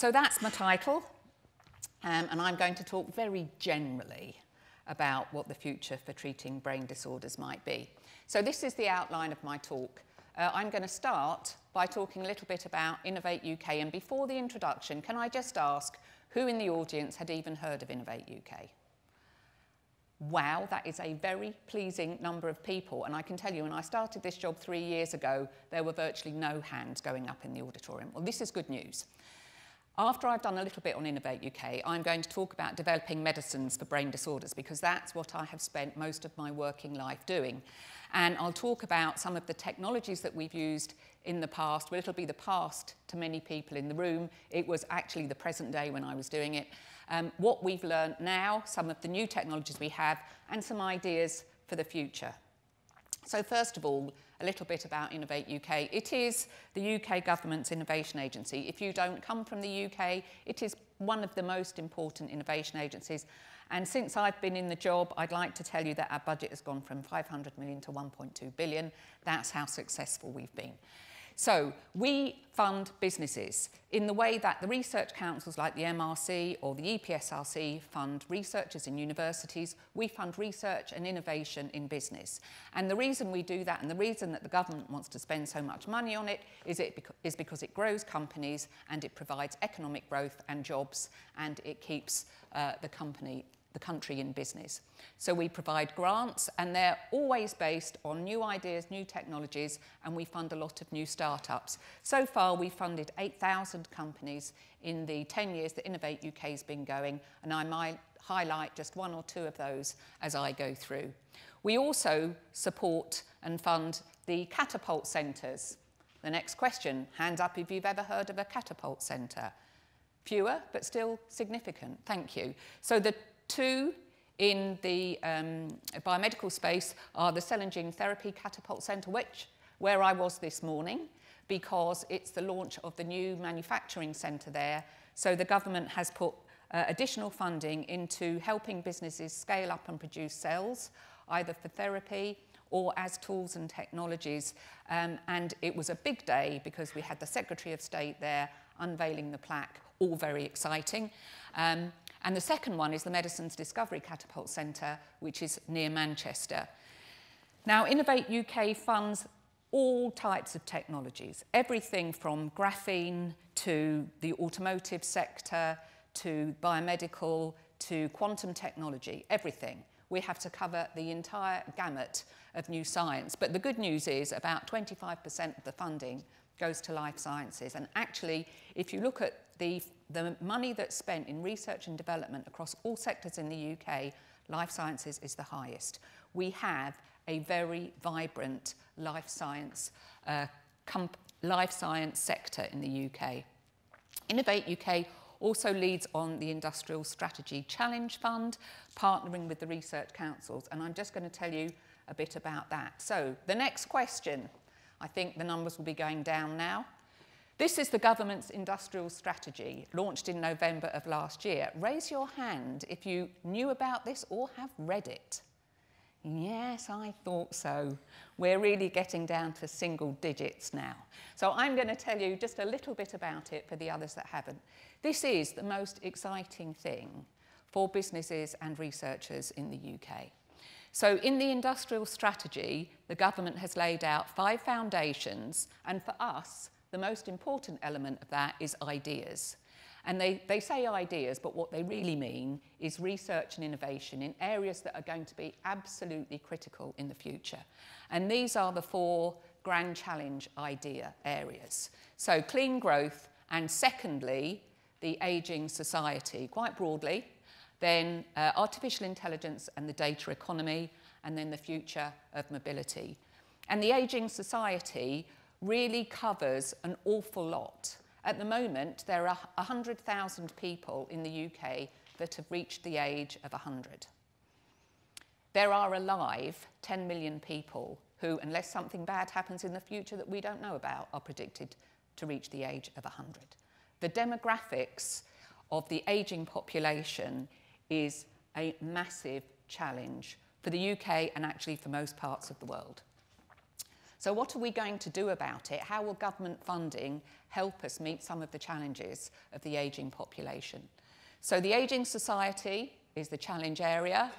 so that's my title, um, and I'm going to talk very generally about what the future for treating brain disorders might be. So this is the outline of my talk. Uh, I'm going to start by talking a little bit about Innovate UK. And before the introduction, can I just ask who in the audience had even heard of Innovate UK? Wow, that is a very pleasing number of people. And I can tell you, when I started this job three years ago, there were virtually no hands going up in the auditorium. Well, this is good news. After I've done a little bit on Innovate UK, I'm going to talk about developing medicines for brain disorders because that's what I have spent most of my working life doing. And I'll talk about some of the technologies that we've used in the past. Well, it'll be the past to many people in the room. It was actually the present day when I was doing it. Um, what we've learned now, some of the new technologies we have, and some ideas for the future. So first of all, a little bit about Innovate UK. It is the UK government's innovation agency. If you don't come from the UK, it is one of the most important innovation agencies. And since I've been in the job, I'd like to tell you that our budget has gone from 500 million to 1.2 billion. That's how successful we've been. So we fund businesses in the way that the research councils like the MRC or the EPSRC fund researchers in universities, we fund research and innovation in business. And the reason we do that and the reason that the government wants to spend so much money on it is, it beca is because it grows companies and it provides economic growth and jobs and it keeps uh, the company the country in business. So we provide grants and they're always based on new ideas, new technologies, and we fund a lot of new startups. So far, we've funded 8,000 companies in the 10 years that Innovate UK has been going, and I might highlight just one or two of those as I go through. We also support and fund the catapult centres. The next question, hands up if you've ever heard of a catapult centre. Fewer, but still significant. Thank you. So the Two in the um, biomedical space are the Cell and Gene Therapy Catapult Centre, which, where I was this morning, because it's the launch of the new manufacturing centre there. So the government has put uh, additional funding into helping businesses scale up and produce cells, either for therapy or as tools and technologies. Um, and it was a big day because we had the Secretary of State there unveiling the plaque, all very exciting. Um, and the second one is the Medicines Discovery Catapult Centre, which is near Manchester. Now, Innovate UK funds all types of technologies, everything from graphene to the automotive sector, to biomedical, to quantum technology, everything. We have to cover the entire gamut of new science. But the good news is about 25% of the funding goes to life sciences. And actually, if you look at the, the money that's spent in research and development across all sectors in the UK, life sciences is the highest. We have a very vibrant life science, uh, life science sector in the UK. Innovate UK also leads on the Industrial Strategy Challenge Fund, partnering with the research councils. And I'm just going to tell you a bit about that. So the next question, I think the numbers will be going down now. This is the government's industrial strategy, launched in November of last year. Raise your hand if you knew about this or have read it. Yes, I thought so. We're really getting down to single digits now. So I'm going to tell you just a little bit about it for the others that haven't. This is the most exciting thing for businesses and researchers in the UK. So in the industrial strategy, the government has laid out five foundations, and for us, the most important element of that is ideas. And they, they say ideas, but what they really mean is research and innovation in areas that are going to be absolutely critical in the future. And these are the four grand challenge idea areas. So clean growth, and secondly, the ageing society, quite broadly, then uh, artificial intelligence and the data economy, and then the future of mobility. And the ageing society really covers an awful lot. At the moment, there are 100,000 people in the UK that have reached the age of 100. There are alive 10 million people who, unless something bad happens in the future that we don't know about, are predicted to reach the age of 100. The demographics of the ageing population is a massive challenge for the UK and actually for most parts of the world. So what are we going to do about it? How will government funding help us meet some of the challenges of the ageing population? So the Ageing Society is the challenge area.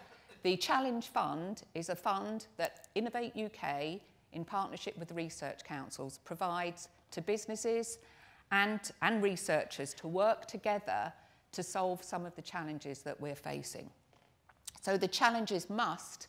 The Challenge Fund is a fund that Innovate UK, in partnership with research councils, provides to businesses and, and researchers to work together to solve some of the challenges that we're facing. So the challenges must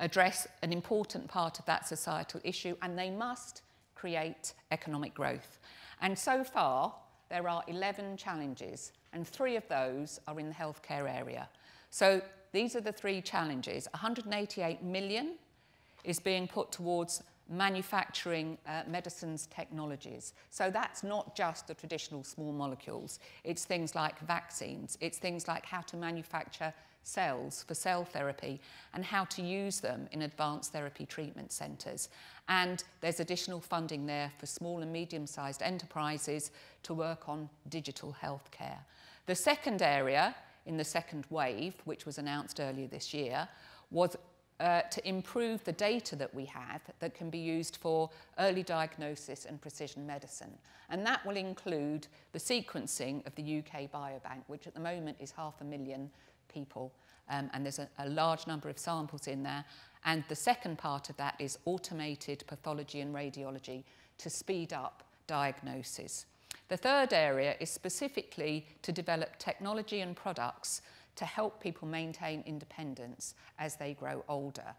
address an important part of that societal issue and they must create economic growth. And so far, there are 11 challenges and three of those are in the healthcare area. So these are the three challenges. 188 million is being put towards manufacturing uh, medicines technologies. So that's not just the traditional small molecules. It's things like vaccines. It's things like how to manufacture cells for cell therapy and how to use them in advanced therapy treatment centres. And there's additional funding there for small and medium-sized enterprises to work on digital healthcare. The second area in the second wave, which was announced earlier this year, was uh, to improve the data that we have that can be used for early diagnosis and precision medicine. And that will include the sequencing of the UK Biobank, which at the moment is half a million people. Um, and there's a, a large number of samples in there. And the second part of that is automated pathology and radiology to speed up diagnosis. The third area is specifically to develop technology and products to help people maintain independence as they grow older.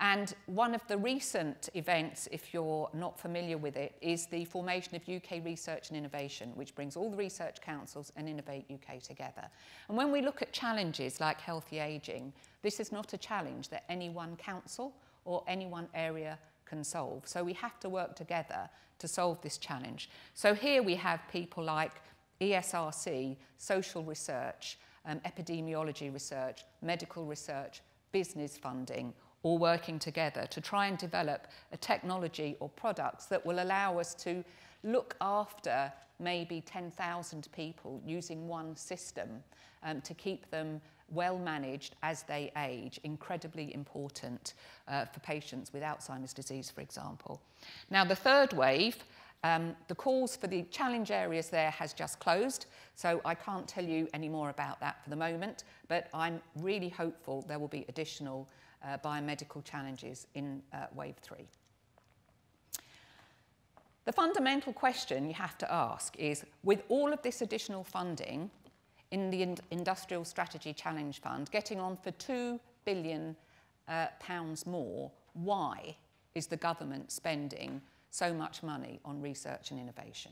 And one of the recent events, if you're not familiar with it, is the formation of UK Research and Innovation, which brings all the research councils and Innovate UK together. And when we look at challenges like healthy ageing, this is not a challenge that any one council or any one area can solve. So we have to work together to solve this challenge. So here we have people like ESRC, social research, um, epidemiology research, medical research, business funding, all working together to try and develop a technology or products that will allow us to look after maybe 10,000 people using one system um, to keep them well managed as they age, incredibly important uh, for patients with Alzheimer's disease, for example. Now, the third wave um, the calls for the challenge areas there has just closed, so I can't tell you any more about that for the moment, but I'm really hopeful there will be additional uh, biomedical challenges in uh, wave three. The fundamental question you have to ask is, with all of this additional funding in the in Industrial Strategy Challenge Fund, getting on for two billion uh, pounds more, why is the government spending so much money on research and innovation?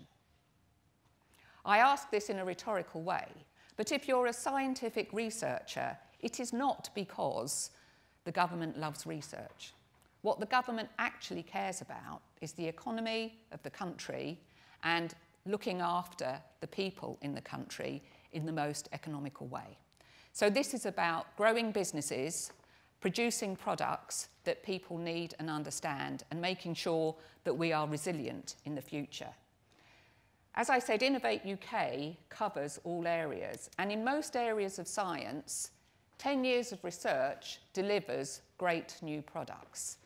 I ask this in a rhetorical way, but if you're a scientific researcher, it is not because the government loves research. What the government actually cares about is the economy of the country and looking after the people in the country in the most economical way. So this is about growing businesses producing products that people need and understand and making sure that we are resilient in the future. As I said, Innovate UK covers all areas, and in most areas of science, 10 years of research delivers great new products.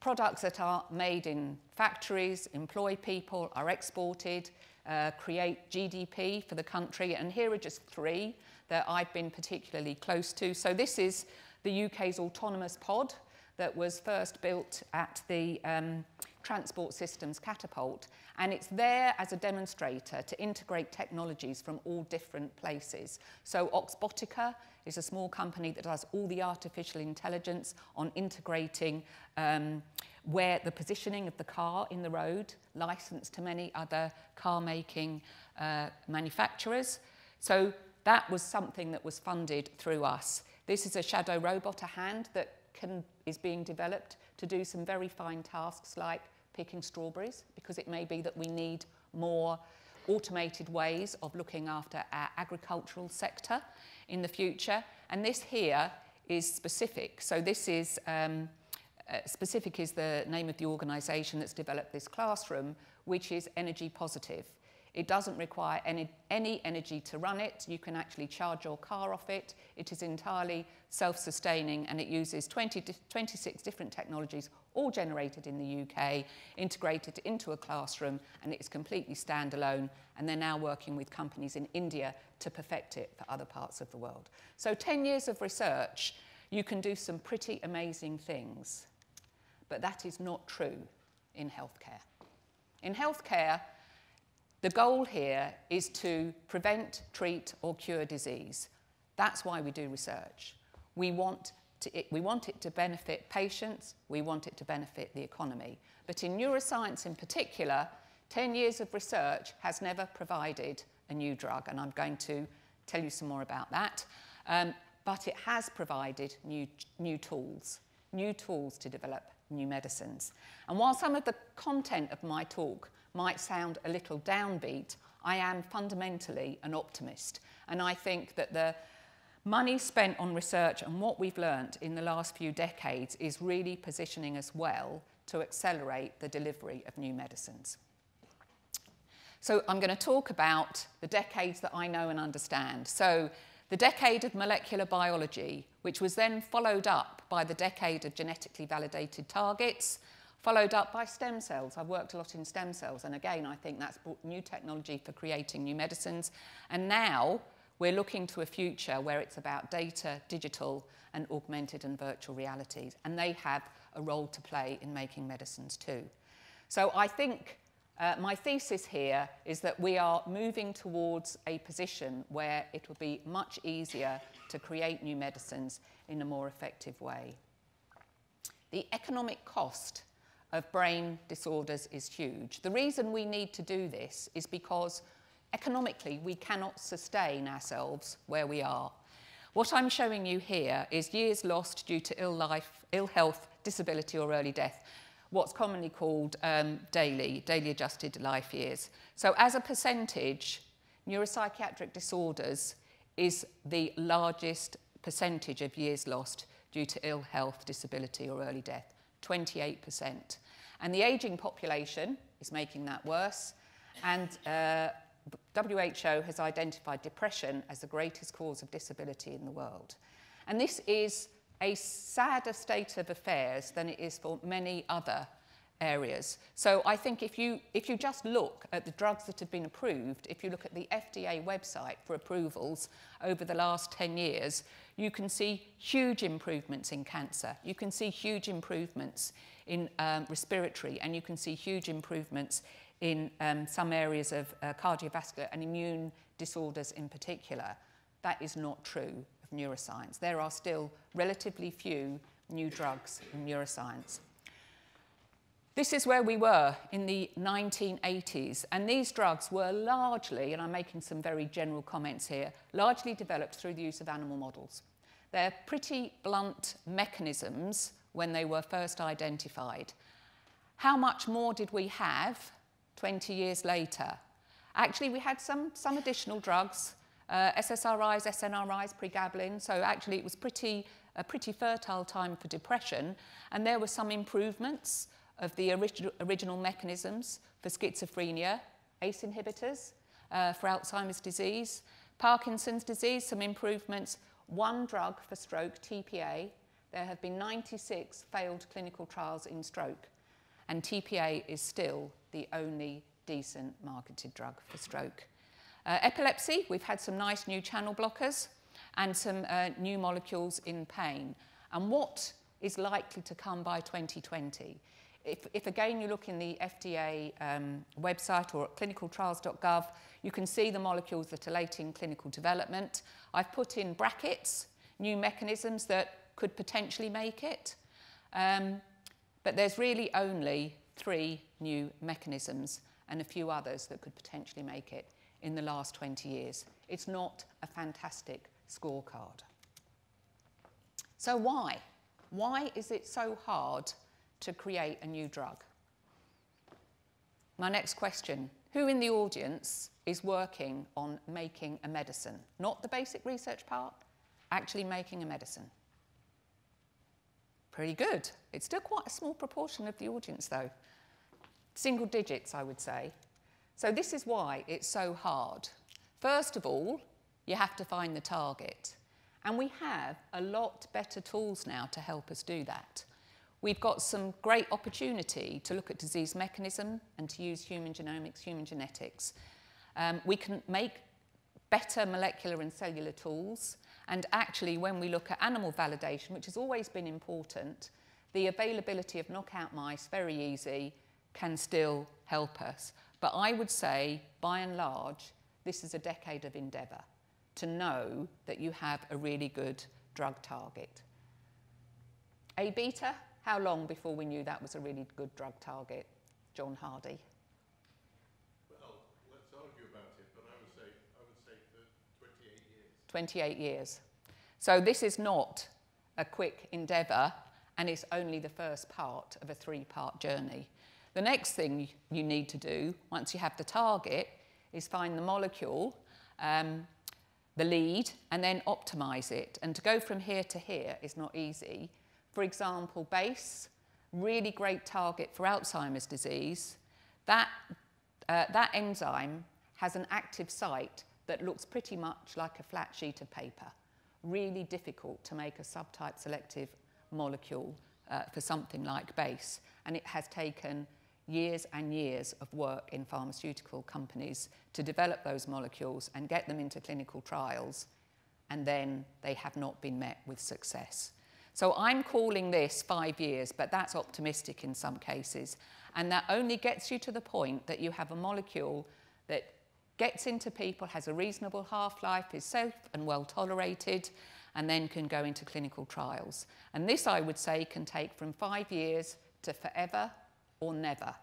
Products that are made in factories, employ people, are exported, uh, create GDP for the country, and here are just three that I've been particularly close to. So this is the UK's autonomous pod that was first built at the um, Transport Systems Catapult. And it's there as a demonstrator to integrate technologies from all different places. So Oxbotica is a small company that does all the artificial intelligence on integrating um, where the positioning of the car in the road, licensed to many other car making uh, manufacturers. So that was something that was funded through us. This is a shadow robot, a hand that can, is being developed to do some very fine tasks like picking strawberries, because it may be that we need more automated ways of looking after our agricultural sector in the future. And this here is specific. So this is, um, uh, specific is the name of the organisation that's developed this classroom, which is energy positive. It doesn't require any, any energy to run it. You can actually charge your car off it. It is entirely self-sustaining and it uses 20, 26 different technologies, all generated in the UK, integrated into a classroom, and it is completely standalone. And they're now working with companies in India to perfect it for other parts of the world. So 10 years of research, you can do some pretty amazing things. But that is not true in healthcare. In healthcare, the goal here is to prevent, treat, or cure disease. That's why we do research. We want, to, it, we want it to benefit patients, we want it to benefit the economy. But in neuroscience in particular, 10 years of research has never provided a new drug, and I'm going to tell you some more about that. Um, but it has provided new, new tools, new tools to develop new medicines. And while some of the content of my talk might sound a little downbeat, I am fundamentally an optimist. And I think that the money spent on research and what we've learnt in the last few decades is really positioning us well to accelerate the delivery of new medicines. So I'm going to talk about the decades that I know and understand. So the decade of molecular biology, which was then followed up by the decade of genetically validated targets, followed up by stem cells. I've worked a lot in stem cells, and again, I think that's brought new technology for creating new medicines. And now we're looking to a future where it's about data, digital, and augmented and virtual realities, and they have a role to play in making medicines too. So I think uh, my thesis here is that we are moving towards a position where it will be much easier to create new medicines in a more effective way. The economic cost of brain disorders is huge. The reason we need to do this is because economically we cannot sustain ourselves where we are. What I'm showing you here is years lost due to ill life, ill health, disability or early death, what's commonly called um, daily, daily adjusted life years. So as a percentage, neuropsychiatric disorders is the largest percentage of years lost due to ill health, disability or early death, 28%. And the ageing population is making that worse. And uh, WHO has identified depression as the greatest cause of disability in the world. And this is a sadder state of affairs than it is for many other areas. So I think if you, if you just look at the drugs that have been approved, if you look at the FDA website for approvals over the last 10 years, you can see huge improvements in cancer. You can see huge improvements in um, respiratory, and you can see huge improvements in um, some areas of uh, cardiovascular and immune disorders in particular. That is not true of neuroscience. There are still relatively few new drugs in neuroscience. This is where we were in the 1980s, and these drugs were largely, and I'm making some very general comments here, largely developed through the use of animal models. They're pretty blunt mechanisms when they were first identified. How much more did we have 20 years later? Actually, we had some, some additional drugs, uh, SSRIs, SNRIs, pregabalin, so actually it was pretty, a pretty fertile time for depression, and there were some improvements of the original, original mechanisms for schizophrenia, ACE inhibitors uh, for Alzheimer's disease, Parkinson's disease, some improvements, one drug for stroke, TPA, there have been 96 failed clinical trials in stroke, and TPA is still the only decent marketed drug for stroke. Uh, epilepsy, we've had some nice new channel blockers and some uh, new molecules in pain. And what is likely to come by 2020? If, if again you look in the FDA um, website or at clinicaltrials.gov, you can see the molecules that are late in clinical development. I've put in brackets new mechanisms that could potentially make it. Um, but there's really only three new mechanisms and a few others that could potentially make it in the last 20 years. It's not a fantastic scorecard. So why? Why is it so hard to create a new drug? My next question, who in the audience is working on making a medicine? Not the basic research part, actually making a medicine. Pretty good. It's still quite a small proportion of the audience, though. Single digits, I would say. So this is why it's so hard. First of all, you have to find the target. And we have a lot better tools now to help us do that. We've got some great opportunity to look at disease mechanism and to use human genomics, human genetics. Um, we can make better molecular and cellular tools. And actually, when we look at animal validation, which has always been important, the availability of knockout mice, very easy, can still help us. But I would say, by and large, this is a decade of endeavour to know that you have a really good drug target. A beta, how long before we knew that was a really good drug target? John Hardy. Well, let's argue about it, but I would say, I would say 28 years. 28 years. So this is not a quick endeavour and it's only the first part of a three-part journey. The next thing you need to do, once you have the target, is find the molecule, um, the lead, and then optimise it. And to go from here to here is not easy. For example, BACE, really great target for Alzheimer's disease. That, uh, that enzyme has an active site that looks pretty much like a flat sheet of paper. Really difficult to make a subtype selective molecule uh, for something like BACE. And it has taken years and years of work in pharmaceutical companies to develop those molecules and get them into clinical trials, and then they have not been met with success. So I'm calling this five years, but that's optimistic in some cases. And that only gets you to the point that you have a molecule that gets into people, has a reasonable half-life, is safe and well tolerated, and then can go into clinical trials. And this, I would say, can take from five years to forever or never.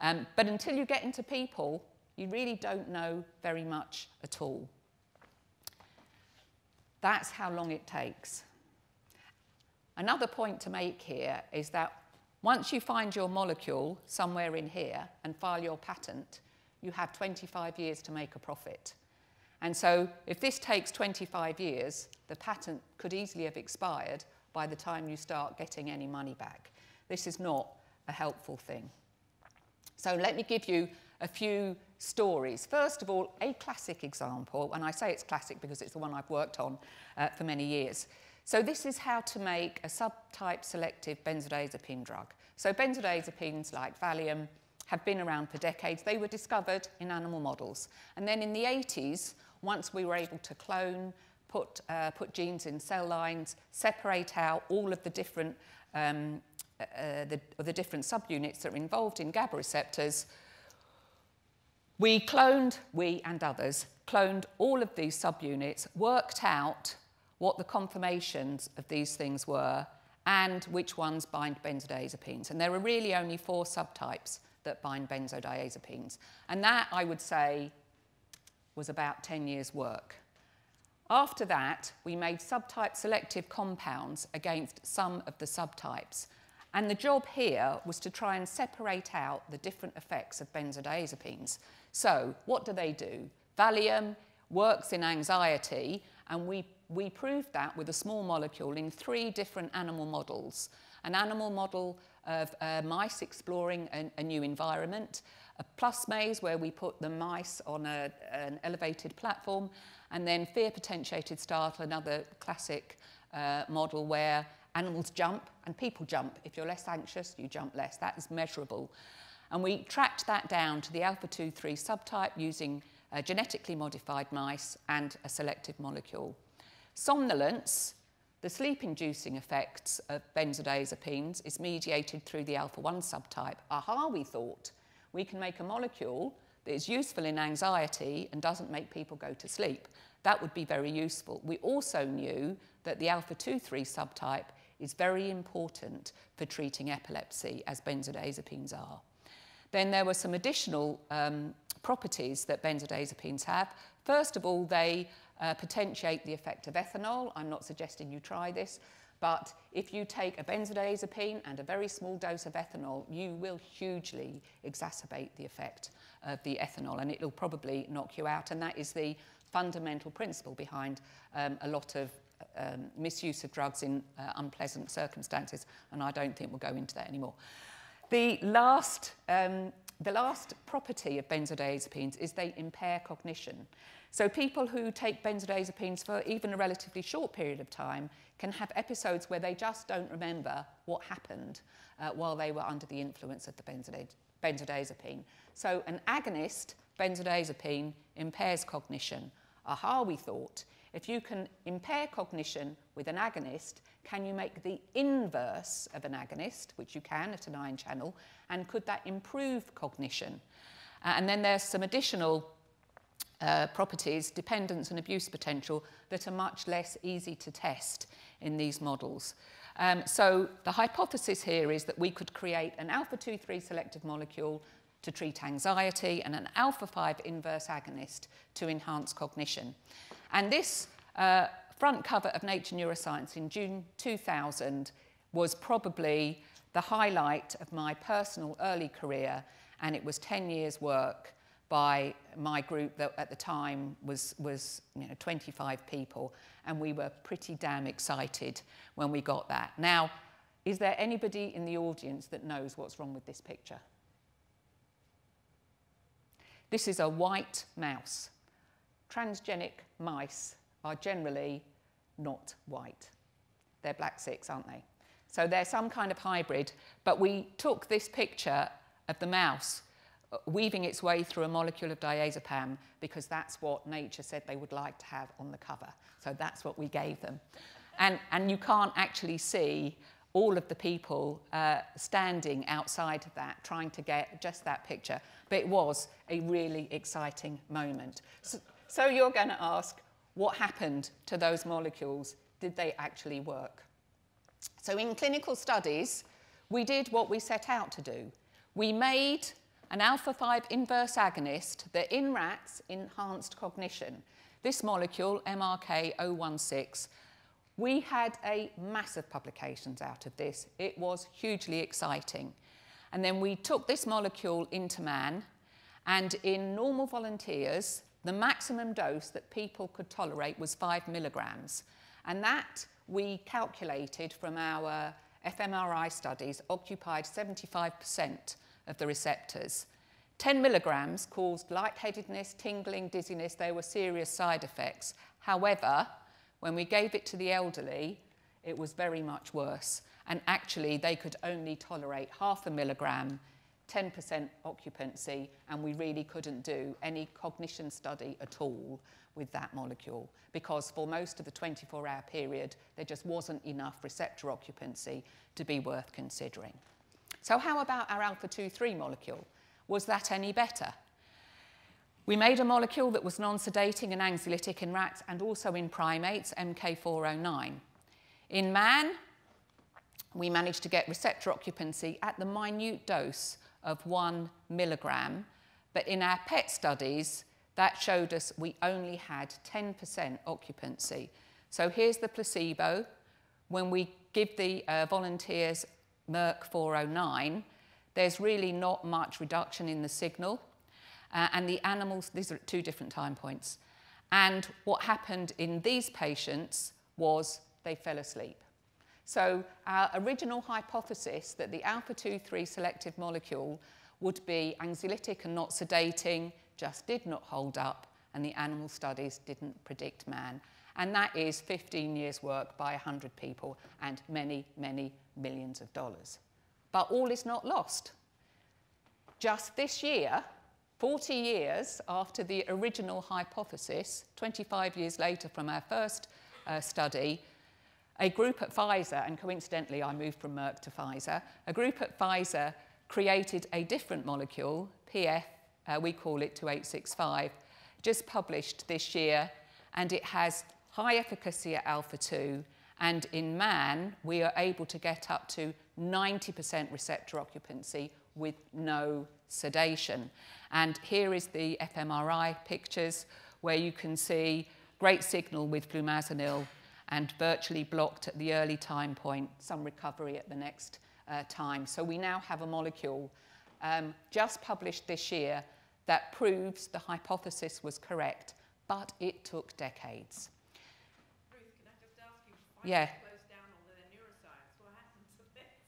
Um, but until you get into people, you really don't know very much at all. That's how long it takes. Another point to make here is that once you find your molecule somewhere in here and file your patent, you have 25 years to make a profit. And so if this takes 25 years, the patent could easily have expired by the time you start getting any money back. This is not a helpful thing. So let me give you a few stories. First of all, a classic example, and I say it's classic because it's the one I've worked on uh, for many years. So this is how to make a subtype selective benzodiazepine drug. So benzodiazepines like Valium have been around for decades. They were discovered in animal models. And then in the 80s, once we were able to clone, put, uh, put genes in cell lines, separate out all of the different, um, uh, the, the different subunits that are involved in GABA receptors, we cloned, we and others, cloned all of these subunits, worked out what the conformations of these things were, and which ones bind benzodiazepines. And there are really only four subtypes that bind benzodiazepines. And that, I would say, was about 10 years' work. After that, we made subtype selective compounds against some of the subtypes. And the job here was to try and separate out the different effects of benzodiazepines. So, what do they do? Valium works in anxiety, and we we proved that with a small molecule in three different animal models. An animal model of uh, mice exploring a, a new environment, a plus maze where we put the mice on a, an elevated platform, and then fear potentiated startle, another classic uh, model where animals jump and people jump. If you're less anxious, you jump less. That is measurable. And we tracked that down to the alpha 2 3 subtype using uh, genetically modified mice and a selective molecule. Somnolence, the sleep-inducing effects of benzodiazepines, is mediated through the alpha-1 subtype. Aha, we thought. We can make a molecule that is useful in anxiety and doesn't make people go to sleep. That would be very useful. We also knew that the alpha-2-3 subtype is very important for treating epilepsy, as benzodiazepines are. Then there were some additional um, properties that benzodiazepines have. First of all, they uh, potentiate the effect of ethanol. I'm not suggesting you try this, but if you take a benzodiazepine and a very small dose of ethanol, you will hugely exacerbate the effect of the ethanol and it'll probably knock you out. And that is the fundamental principle behind um, a lot of um, misuse of drugs in uh, unpleasant circumstances. And I don't think we'll go into that anymore. The last um, the last property of benzodiazepines is they impair cognition. So people who take benzodiazepines for even a relatively short period of time can have episodes where they just don't remember what happened uh, while they were under the influence of the benzodiazepine. So an agonist, benzodiazepine, impairs cognition. Aha, we thought. If you can impair cognition with an agonist, can you make the inverse of an agonist, which you can at an ion channel, and could that improve cognition? Uh, and then there's some additional uh, properties, dependence and abuse potential, that are much less easy to test in these models. Um, so the hypothesis here is that we could create an alpha-2-3 selective molecule to treat anxiety and an alpha-5 inverse agonist to enhance cognition. And this uh, front cover of Nature Neuroscience in June 2000 was probably the highlight of my personal early career, and it was 10 years' work by my group that at the time was, was you know, 25 people, and we were pretty damn excited when we got that. Now, is there anybody in the audience that knows what's wrong with this picture? This is a white mouse. Transgenic mice are generally not white. They're black six, aren't they? So they're some kind of hybrid, but we took this picture of the mouse uh, weaving its way through a molecule of diazepam because that's what nature said they would like to have on the cover. So that's what we gave them. And, and you can't actually see all of the people uh, standing outside of that trying to get just that picture. But it was a really exciting moment. So, so you're going to ask, what happened to those molecules? Did they actually work? So in clinical studies, we did what we set out to do. We made an alpha-5 inverse agonist that in rats enhanced cognition. This molecule, MRK016, we had a massive publications out of this. It was hugely exciting. And then we took this molecule into man, and in normal volunteers, the maximum dose that people could tolerate was five milligrams. And that we calculated from our fMRI studies occupied 75% of the receptors. 10 milligrams caused lightheadedness, tingling, dizziness. They were serious side effects. However, when we gave it to the elderly, it was very much worse. And actually, they could only tolerate half a milligram, 10% occupancy, and we really couldn't do any cognition study at all with that molecule because for most of the 24 hour period, there just wasn't enough receptor occupancy to be worth considering. So how about our alpha-2-3 molecule? Was that any better? We made a molecule that was non-sedating and anxiolytic in rats and also in primates, MK409. In man, we managed to get receptor occupancy at the minute dose of one milligram, but in our PET studies, that showed us we only had 10% occupancy. So here's the placebo. When we give the uh, volunteers Merck 409, there's really not much reduction in the signal. Uh, and the animals, these are at two different time points. And what happened in these patients was they fell asleep. So our original hypothesis that the alpha-2-3 selective molecule would be anxiolytic and not sedating just did not hold up, and the animal studies didn't predict man. And that is 15 years' work by 100 people and many, many millions of dollars. But all is not lost. Just this year, 40 years after the original hypothesis, 25 years later from our first uh, study, a group at Pfizer, and coincidentally I moved from Merck to Pfizer, a group at Pfizer created a different molecule, PF, uh, we call it 2865, just published this year, and it has high efficacy at alpha 2, and in man, we are able to get up to 90% receptor occupancy with no sedation. And here is the fMRI pictures where you can see great signal with flumazenil and virtually blocked at the early time point, some recovery at the next uh, time. So we now have a molecule um, just published this year that proves the hypothesis was correct, but it took decades. Yeah.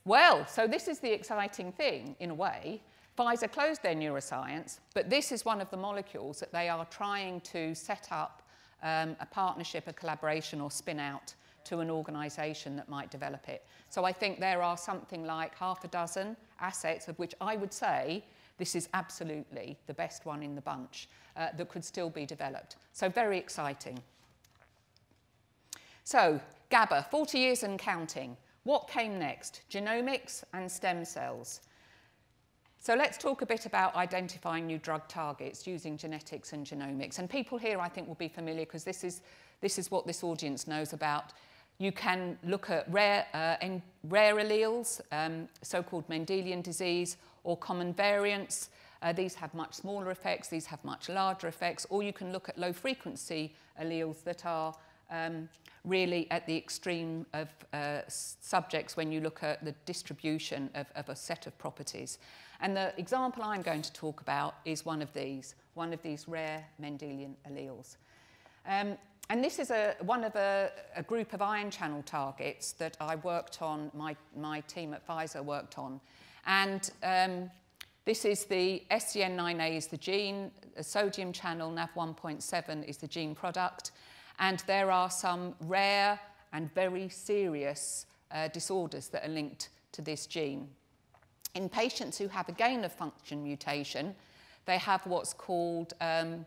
Well, so this is the exciting thing, in a way. Pfizer closed their neuroscience, but this is one of the molecules that they are trying to set up um, a partnership, a collaboration, or spin out to an organisation that might develop it. So I think there are something like half a dozen assets, of which I would say this is absolutely the best one in the bunch uh, that could still be developed. So very exciting. So GABA, 40 years and counting. What came next? Genomics and stem cells. So let's talk a bit about identifying new drug targets using genetics and genomics. And people here, I think, will be familiar because this is, this is what this audience knows about. You can look at rare, uh, rare alleles, um, so-called Mendelian disease, or common variants. Uh, these have much smaller effects, these have much larger effects, or you can look at low-frequency alleles that are um, really at the extreme of uh, subjects when you look at the distribution of, of a set of properties. And the example I'm going to talk about is one of these, one of these rare Mendelian alleles. Um, and this is a, one of a, a group of ion channel targets that I worked on, my, my team at Pfizer worked on. And um, this is the SCN9A is the gene, the sodium channel NAV1.7 is the gene product, and there are some rare and very serious uh, disorders that are linked to this gene. In patients who have a gain of function mutation, they have what's called um,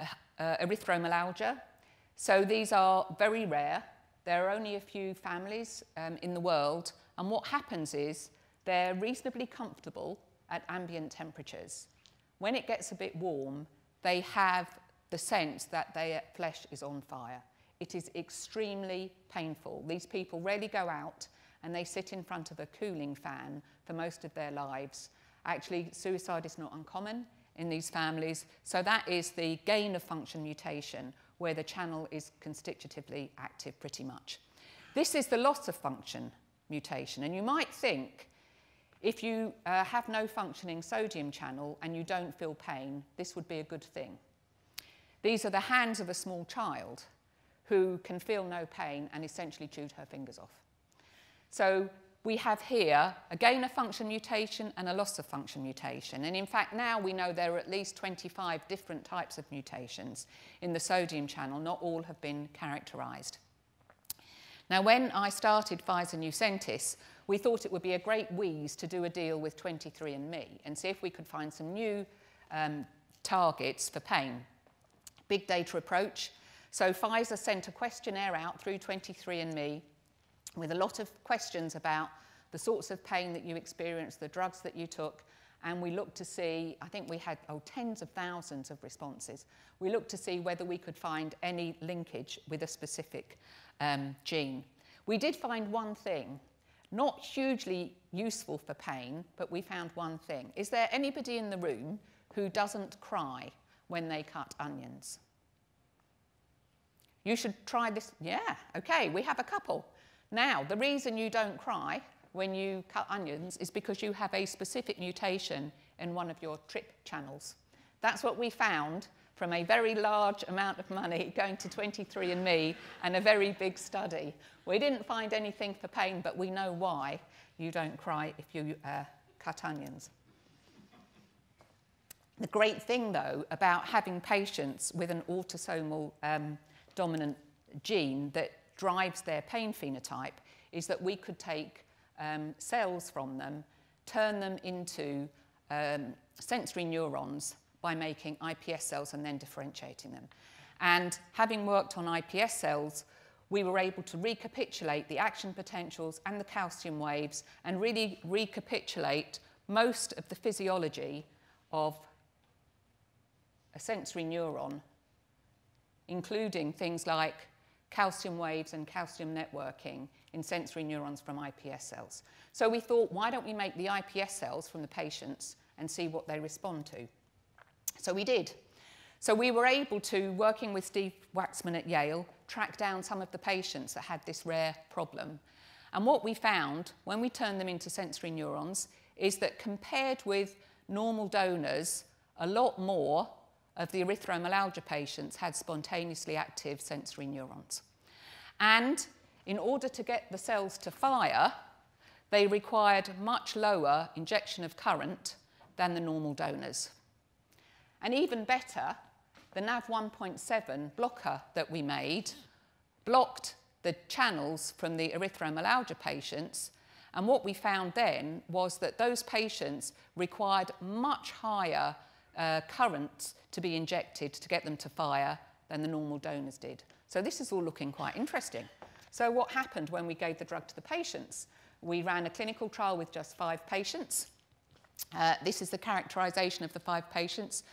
uh, uh, erythromelalgia. So these are very rare. There are only a few families um, in the world, and what happens is they're reasonably comfortable at ambient temperatures. When it gets a bit warm, they have the sense that their flesh is on fire. It is extremely painful. These people rarely go out and they sit in front of a cooling fan for most of their lives. Actually, suicide is not uncommon in these families. So that is the gain of function mutation where the channel is constitutively active pretty much. This is the loss of function mutation. And you might think if you uh, have no functioning sodium channel and you don't feel pain, this would be a good thing. These are the hands of a small child who can feel no pain and essentially chewed her fingers off. So we have here a gain of function mutation and a loss of function mutation. And in fact, now we know there are at least 25 different types of mutations in the sodium channel. Not all have been characterized. Now, when I started Pfizer Nucentis, we thought it would be a great wheeze to do a deal with 23andMe and see if we could find some new um, targets for pain. Big data approach. So Pfizer sent a questionnaire out through 23andMe with a lot of questions about the sorts of pain that you experienced, the drugs that you took, and we looked to see, I think we had oh, tens of thousands of responses. We looked to see whether we could find any linkage with a specific um, gene. We did find one thing, not hugely useful for pain, but we found one thing. Is there anybody in the room who doesn't cry when they cut onions? You should try this. Yeah, okay, we have a couple. Now, the reason you don't cry when you cut onions is because you have a specific mutation in one of your TRP channels. That's what we found from a very large amount of money going to 23andMe and a very big study. We didn't find anything for pain, but we know why you don't cry if you uh, cut onions. The great thing, though, about having patients with an autosomal um, dominant gene that drives their pain phenotype is that we could take um, cells from them, turn them into um, sensory neurons by making iPS cells and then differentiating them. And having worked on iPS cells, we were able to recapitulate the action potentials and the calcium waves and really recapitulate most of the physiology of a sensory neuron, including things like calcium waves and calcium networking in sensory neurons from iPS cells. So we thought, why don't we make the iPS cells from the patients and see what they respond to? So we did. So we were able to, working with Steve Waxman at Yale, track down some of the patients that had this rare problem. And what we found when we turned them into sensory neurons is that compared with normal donors, a lot more of the erythromelalgia patients had spontaneously active sensory neurons. And in order to get the cells to fire, they required much lower injection of current than the normal donors. And even better, the NAV 1.7 blocker that we made blocked the channels from the erythromelalgia patients. And what we found then was that those patients required much higher uh, to be injected to get them to fire than the normal donors did. So this is all looking quite interesting. So what happened when we gave the drug to the patients? We ran a clinical trial with just five patients. Uh, this is the characterization of the five patients.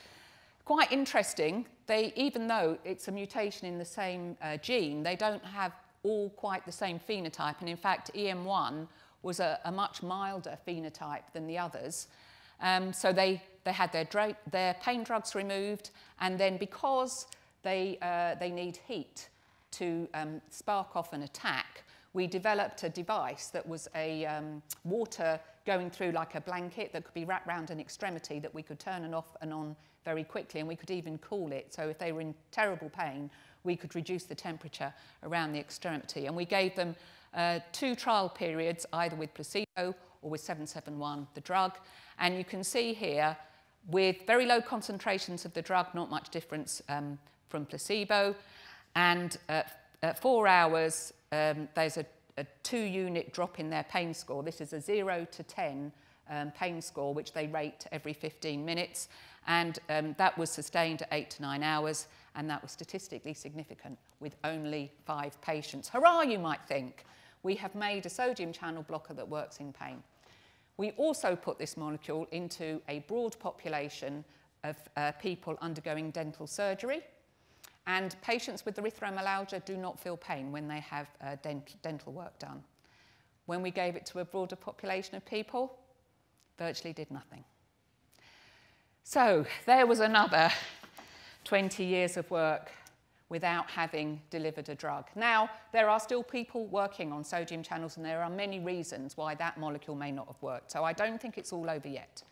Quite interesting, they, even though it's a mutation in the same uh, gene, they don't have all quite the same phenotype. And in fact, EM1 was a, a much milder phenotype than the others. Um, so they, they had their, their pain drugs removed, and then because they, uh, they need heat to um, spark off an attack, we developed a device that was a um, water going through like a blanket that could be wrapped around an extremity that we could turn and off and on very quickly, and we could even cool it. So if they were in terrible pain, we could reduce the temperature around the extremity. And we gave them uh, two trial periods, either with placebo or with 771, the drug. And you can see here, with very low concentrations of the drug, not much difference um, from placebo. And uh, at four hours, um, there's a, a two-unit drop in their pain score. This is a 0 to 10 um, pain score, which they rate every 15 minutes. And um, that was sustained at 8 to 9 hours, and that was statistically significant with only five patients. Hurrah, you might think. We have made a sodium channel blocker that works in pain. We also put this molecule into a broad population of uh, people undergoing dental surgery. And patients with erythromelalgia do not feel pain when they have uh, dent dental work done. When we gave it to a broader population of people, virtually did nothing. So there was another 20 years of work without having delivered a drug. Now, there are still people working on sodium channels, and there are many reasons why that molecule may not have worked. So I don't think it's all over yet.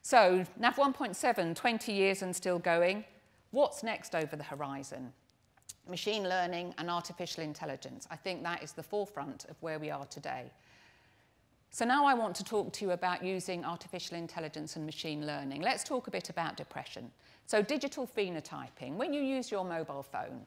So NAV 1.7, 20 years and still going. What's next over the horizon? Machine learning and artificial intelligence. I think that is the forefront of where we are today. So now I want to talk to you about using artificial intelligence and machine learning. Let's talk a bit about depression. So digital phenotyping, when you use your mobile phone,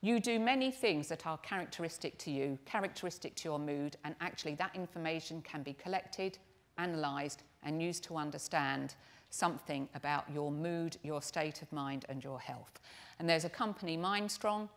you do many things that are characteristic to you, characteristic to your mood, and actually that information can be collected, analysed, and used to understand something about your mood, your state of mind, and your health. And there's a company, Mindstrong,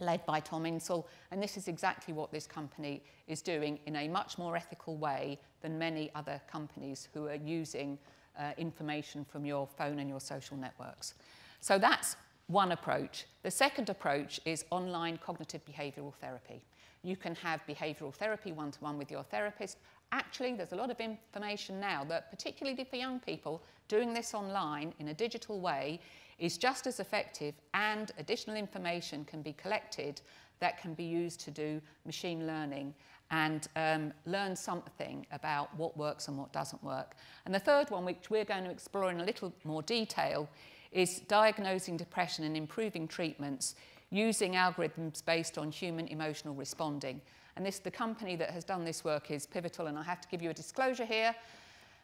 led by Tom Insel, and this is exactly what this company is doing in a much more ethical way than many other companies who are using uh, information from your phone and your social networks. So that's one approach. The second approach is online cognitive behavioural therapy. You can have behavioural therapy one-to-one -one with your therapist. Actually, there's a lot of information now that, particularly for young people, doing this online in a digital way is just as effective and additional information can be collected that can be used to do machine learning and um, learn something about what works and what doesn't work. And the third one, which we're going to explore in a little more detail, is diagnosing depression and improving treatments using algorithms based on human emotional responding. And this, the company that has done this work is Pivotal, and I have to give you a disclosure here.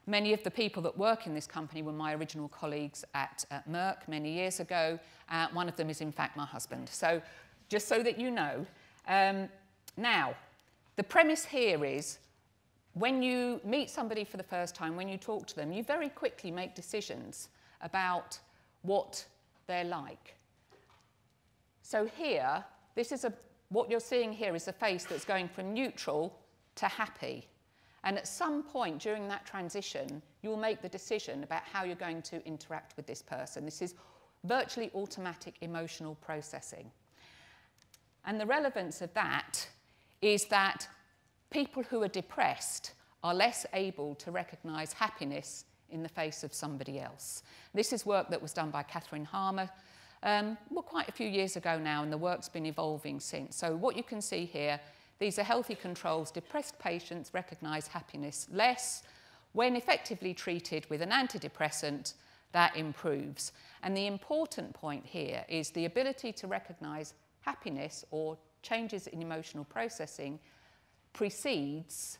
Many of the people that work in this company were my original colleagues at, at Merck many years ago. Uh, one of them is, in fact, my husband. So just so that you know. Um, now, the premise here is when you meet somebody for the first time, when you talk to them, you very quickly make decisions about what they're like. So here, this is a, what you're seeing here is a face that's going from neutral to happy. And at some point during that transition, you will make the decision about how you're going to interact with this person. This is virtually automatic emotional processing. And the relevance of that is that people who are depressed are less able to recognize happiness in the face of somebody else. This is work that was done by Catherine Harmer um, well, quite a few years ago now, and the work's been evolving since. So what you can see here, these are healthy controls. Depressed patients recognize happiness less. When effectively treated with an antidepressant, that improves. And the important point here is the ability to recognize happiness or changes in emotional processing precedes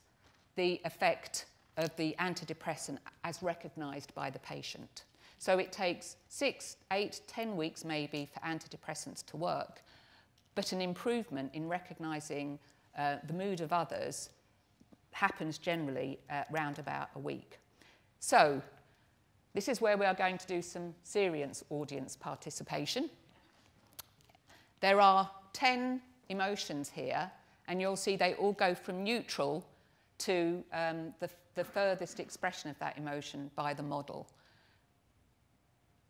the effect of the antidepressant as recognised by the patient. So it takes six, eight, ten weeks maybe for antidepressants to work, but an improvement in recognising uh, the mood of others happens generally uh, round about a week. So this is where we are going to do some serious audience participation. There are 10 emotions here, and you'll see they all go from neutral to um, the, the furthest expression of that emotion by the model.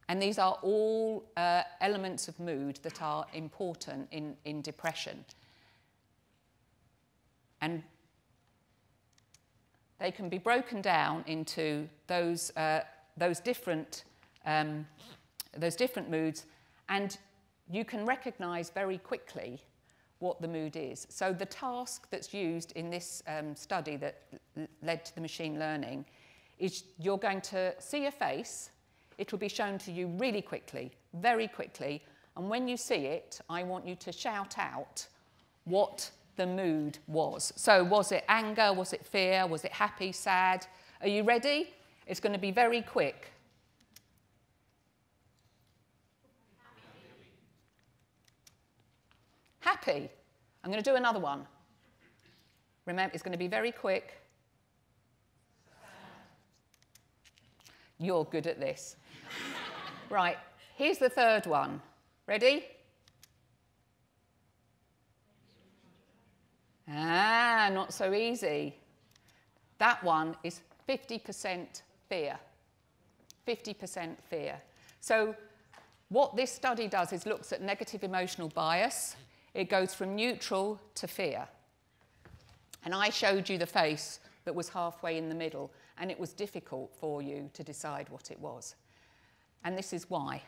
And these are all uh, elements of mood that are important in, in depression. And they can be broken down into those, uh, those, different, um, those different moods, and you can recognize very quickly what the mood is. So the task that's used in this um, study that led to the machine learning is you're going to see a face it will be shown to you really quickly, very quickly. And when you see it, I want you to shout out what the mood was. So was it anger? Was it fear? Was it happy, sad? Are you ready? It's going to be very quick. Happy. I'm going to do another one. Remember, it's going to be very quick. You're good at this. right, here's the third one. Ready? Ah, not so easy. That one is 50% fear. 50% fear. So what this study does is looks at negative emotional bias. It goes from neutral to fear. And I showed you the face that was halfway in the middle and it was difficult for you to decide what it was. And this is why.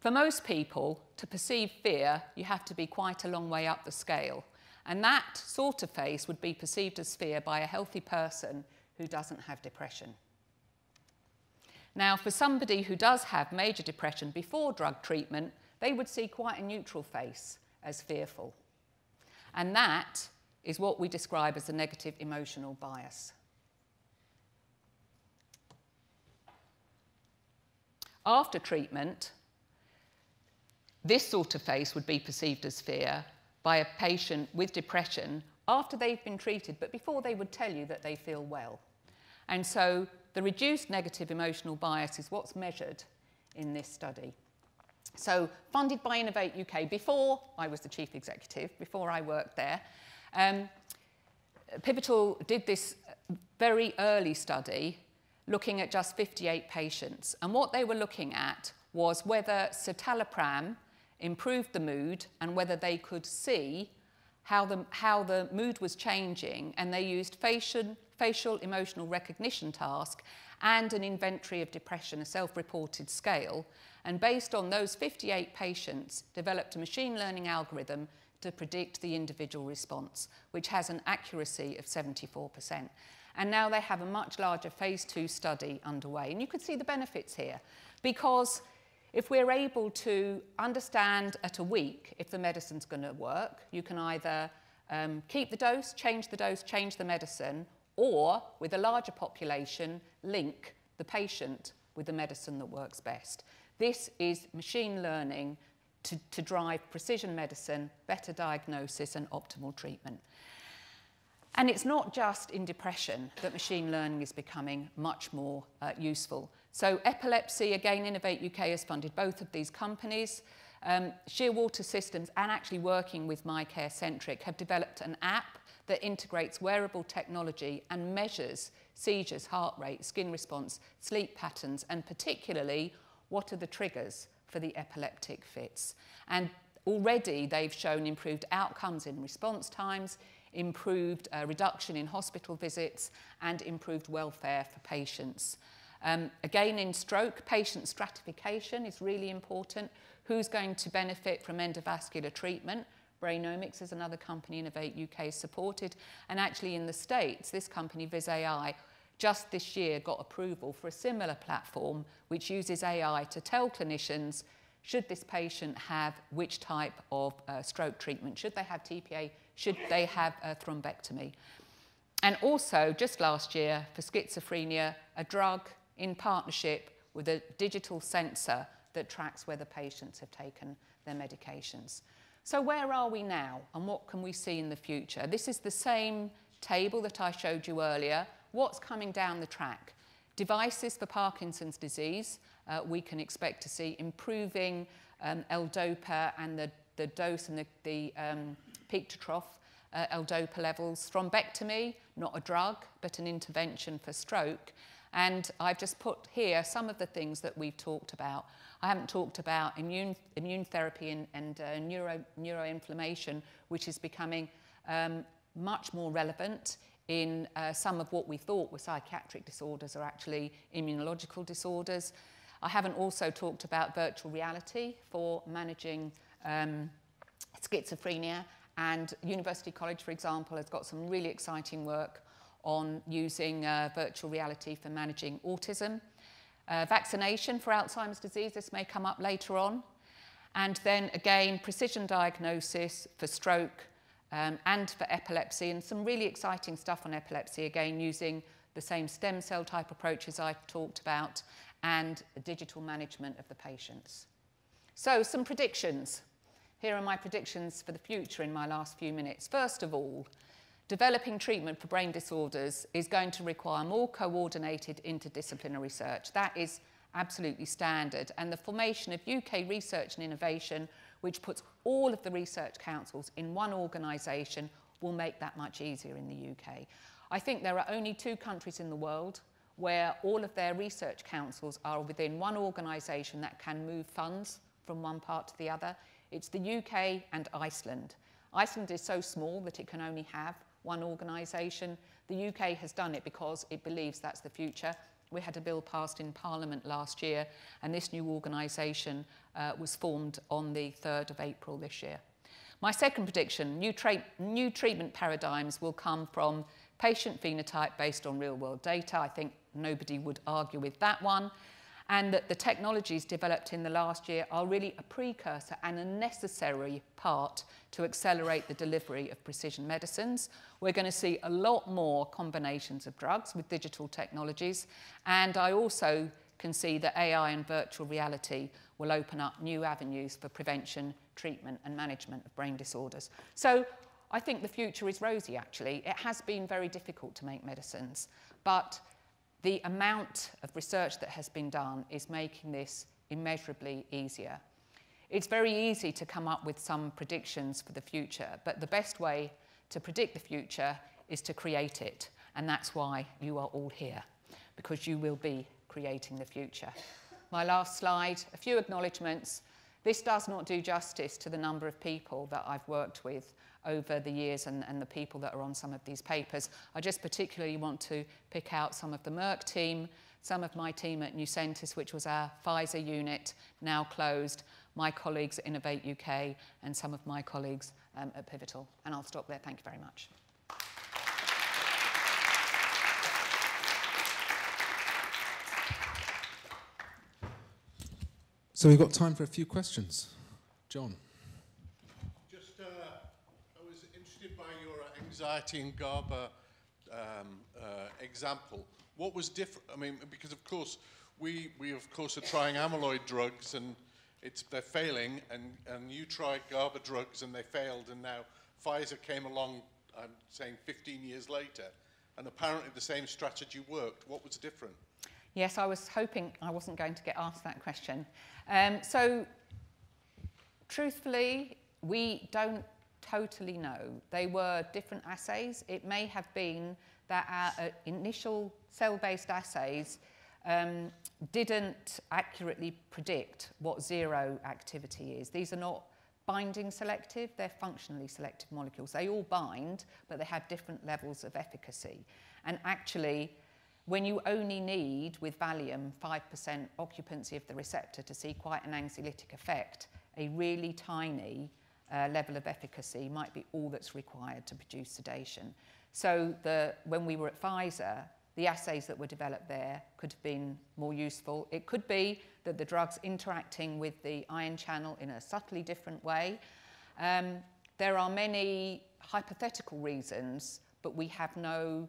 For most people, to perceive fear, you have to be quite a long way up the scale. And that sort of face would be perceived as fear by a healthy person who doesn't have depression. Now, for somebody who does have major depression before drug treatment, they would see quite a neutral face as fearful. And that is what we describe as a negative emotional bias. After treatment, this sort of face would be perceived as fear by a patient with depression after they've been treated, but before they would tell you that they feel well. And so the reduced negative emotional bias is what's measured in this study. So funded by Innovate UK, before I was the chief executive, before I worked there, um, Pivotal did this very early study looking at just 58 patients. And what they were looking at was whether citalopram improved the mood and whether they could see how the, how the mood was changing. And they used facial, facial emotional recognition task and an inventory of depression, a self-reported scale. And based on those 58 patients, developed a machine learning algorithm to predict the individual response, which has an accuracy of 74%. And now they have a much larger phase two study underway. And you can see the benefits here because if we're able to understand at a week if the medicine's going to work, you can either um, keep the dose, change the dose, change the medicine, or with a larger population, link the patient with the medicine that works best. This is machine learning to, to drive precision medicine, better diagnosis and optimal treatment. And it's not just in depression that machine learning is becoming much more uh, useful. So epilepsy, again, Innovate UK has funded both of these companies. Um, Shearwater Systems and actually working with MyCare Centric have developed an app that integrates wearable technology and measures seizures, heart rate, skin response, sleep patterns, and particularly what are the triggers for the epileptic fits. And already they've shown improved outcomes in response times, improved uh, reduction in hospital visits and improved welfare for patients. Um, again, in stroke, patient stratification is really important. Who's going to benefit from endovascular treatment? Brainomix is another company Innovate UK supported. And actually in the States, this company, Viz.ai, just this year got approval for a similar platform which uses AI to tell clinicians should this patient have which type of uh, stroke treatment? Should they have TPA? Should they have a thrombectomy? and also, just last year, for schizophrenia, a drug in partnership with a digital sensor that tracks whether patients have taken their medications. So where are we now and what can we see in the future? This is the same table that I showed you earlier. What's coming down the track? Devices for Parkinson's disease, uh, we can expect to see improving um, L-DOPA and the, the dose and the, the um, peak to trough uh, L-DOPA levels. Thrombectomy, not a drug, but an intervention for stroke. And I've just put here some of the things that we've talked about. I haven't talked about immune, immune therapy and, and uh, neuro, neuroinflammation, which is becoming um, much more relevant in uh, some of what we thought were psychiatric disorders are actually immunological disorders. I haven't also talked about virtual reality for managing um, schizophrenia and University College, for example, has got some really exciting work on using uh, virtual reality for managing autism. Uh, vaccination for Alzheimer's disease, this may come up later on. And then again, precision diagnosis for stroke um, and for epilepsy, and some really exciting stuff on epilepsy, again, using the same stem cell type approaches I've talked about and digital management of the patients. So some predictions. Here are my predictions for the future in my last few minutes. First of all, developing treatment for brain disorders is going to require more coordinated interdisciplinary research. That is absolutely standard. And the formation of UK Research and Innovation, which puts all of the research councils in one organisation, will make that much easier in the UK. I think there are only two countries in the world where all of their research councils are within one organisation that can move funds from one part to the other. It's the UK and Iceland. Iceland is so small that it can only have one organisation. The UK has done it because it believes that's the future. We had a bill passed in Parliament last year, and this new organisation uh, was formed on the 3rd of April this year. My second prediction, new, new treatment paradigms will come from patient phenotype based on real-world data. I think nobody would argue with that one and that the technologies developed in the last year are really a precursor and a necessary part to accelerate the delivery of precision medicines. We're going to see a lot more combinations of drugs with digital technologies, and I also can see that AI and virtual reality will open up new avenues for prevention, treatment and management of brain disorders. So I think the future is rosy, actually. It has been very difficult to make medicines, but the amount of research that has been done is making this immeasurably easier. It's very easy to come up with some predictions for the future, but the best way to predict the future is to create it. And that's why you are all here, because you will be creating the future. My last slide, a few acknowledgements. This does not do justice to the number of people that I've worked with over the years and, and the people that are on some of these papers. I just particularly want to pick out some of the Merck team, some of my team at Neusentis, which was our Pfizer unit, now closed, my colleagues at Innovate UK, and some of my colleagues um, at Pivotal. And I'll stop there. Thank you very much. So we've got time for a few questions. John. Just, uh, I was interested by your anxiety and GABA um, uh, example, what was different? I mean, because of course, we, we of course are trying amyloid drugs and it's, they're failing, and, and you tried GABA drugs and they failed, and now Pfizer came along, I'm saying 15 years later, and apparently the same strategy worked. What was different? Yes, I was hoping I wasn't going to get asked that question. Um, so, truthfully, we don't totally know. They were different assays. It may have been that our uh, initial cell-based assays um, didn't accurately predict what zero activity is. These are not binding selective, they're functionally selective molecules. They all bind, but they have different levels of efficacy. And actually, when you only need, with Valium, 5% occupancy of the receptor to see quite an anxiolytic effect, a really tiny uh, level of efficacy might be all that's required to produce sedation. So the, when we were at Pfizer, the assays that were developed there could have been more useful. It could be that the drug's interacting with the ion channel in a subtly different way. Um, there are many hypothetical reasons, but we have no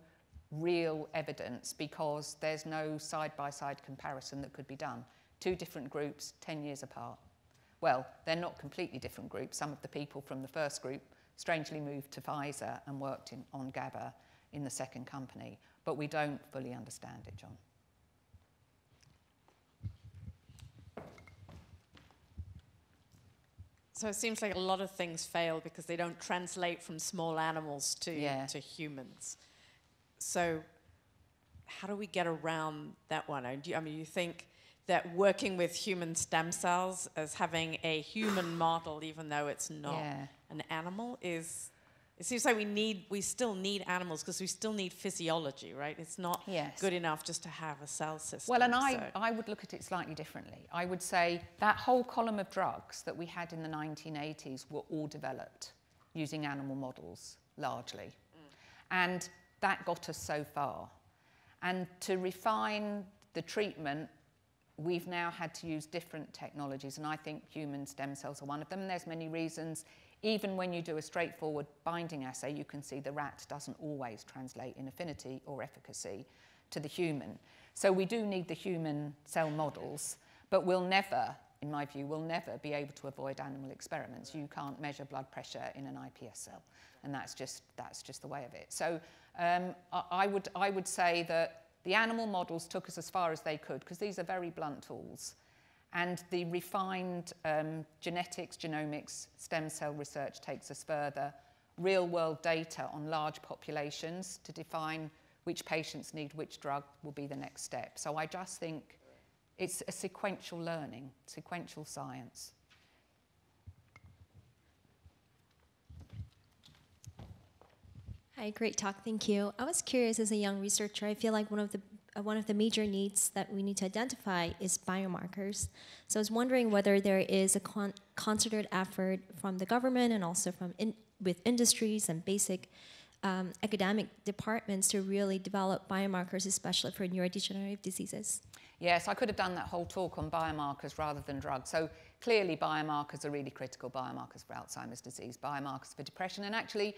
real evidence because there's no side-by-side -side comparison that could be done. Two different groups, 10 years apart. Well, they're not completely different groups. Some of the people from the first group strangely moved to Pfizer and worked in, on GABA in the second company. But we don't fully understand it, John. So it seems like a lot of things fail because they don't translate from small animals to, yeah. to humans. So how do we get around that one? I mean, you think that working with human stem cells as having a human model, even though it's not yeah. an animal, is it seems like we need we still need animals because we still need physiology right it's not yes. good enough just to have a cell system well and I. I would look at it slightly differently i would say that whole column of drugs that we had in the 1980s were all developed using animal models largely mm. and that got us so far and to refine the treatment we've now had to use different technologies and i think human stem cells are one of them there's many reasons even when you do a straightforward binding assay, you can see the rat doesn't always translate in affinity or efficacy to the human. So we do need the human cell models, but we'll never, in my view, we'll never be able to avoid animal experiments. You can't measure blood pressure in an iPS cell, and that's just, that's just the way of it. So um, I, I, would, I would say that the animal models took us as far as they could, because these are very blunt tools. And the refined um, genetics, genomics, stem cell research takes us further. Real world data on large populations to define which patients need which drug will be the next step. So I just think it's a sequential learning, sequential science. Hi, great talk, thank you. I was curious as a young researcher, I feel like one of the uh, one of the major needs that we need to identify is biomarkers. So I was wondering whether there is a con concerted effort from the government and also from in with industries and basic um, academic departments to really develop biomarkers, especially for neurodegenerative diseases. Yes, I could have done that whole talk on biomarkers rather than drugs. So clearly biomarkers are really critical, biomarkers for Alzheimer's disease, biomarkers for depression, and actually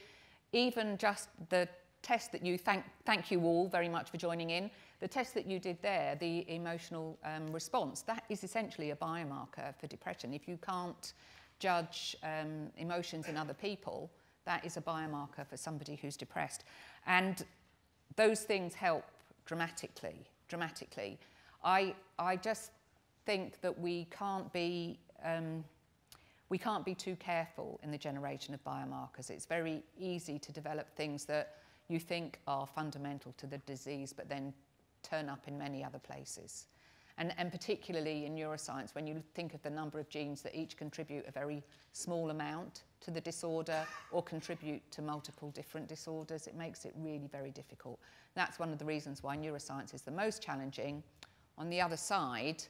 even just the test that you, thank, thank you all very much for joining in, the test that you did there, the emotional um, response, that is essentially a biomarker for depression. If you can't judge um, emotions in other people, that is a biomarker for somebody who's depressed. And those things help dramatically, dramatically. I, I just think that we can't be um, we can't be too careful in the generation of biomarkers. It's very easy to develop things that you think are fundamental to the disease, but then turn up in many other places. And, and particularly in neuroscience, when you think of the number of genes that each contribute a very small amount to the disorder or contribute to multiple different disorders, it makes it really very difficult. That's one of the reasons why neuroscience is the most challenging. On the other side,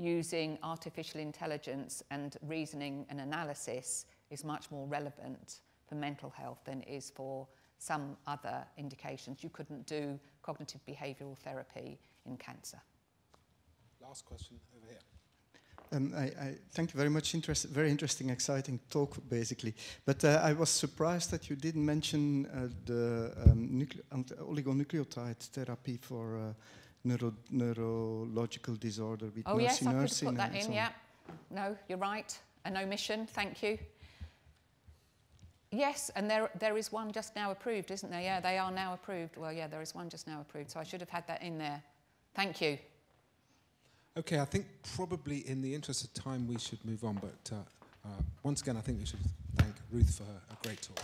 using artificial intelligence and reasoning and analysis is much more relevant for mental health than it is for some other indications. You couldn't do cognitive behavioural therapy in cancer. Last question over here. Um, I, I, thank you very much. Interest, very interesting, exciting talk, basically. But uh, I was surprised that you didn't mention uh, the um, oligonucleotide therapy for uh, neuro neurological disorder with oh, yes, I could put that in, yeah. No, you're right. An omission, thank you. Yes, and there, there is one just now approved, isn't there? Yeah, they are now approved. Well, yeah, there is one just now approved, so I should have had that in there. Thank you. Okay, I think probably in the interest of time we should move on, but uh, uh, once again, I think we should thank Ruth for her, a great talk.